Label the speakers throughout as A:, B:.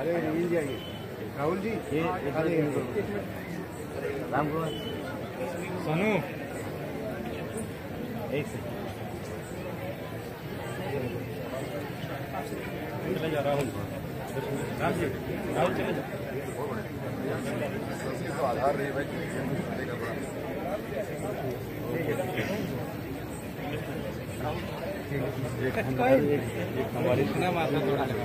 A: अरे मिल जाएगी। राहुल जी
B: ये
A: अरे
B: राम कुमार
A: सोनू।
B: एक सेकंड
A: राहुल राम जी राहुल। चले जा।
C: आधार रही भाई
A: हमारे इतना मारना थोड़ा लगा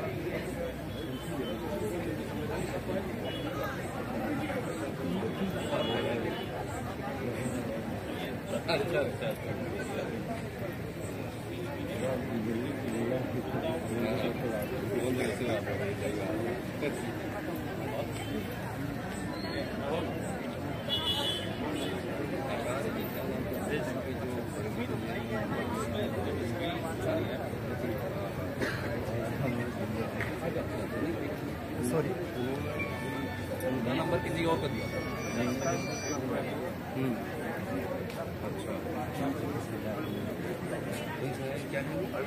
A: सॉरी
C: नंबर किसी और को दिया। अच्छा क्या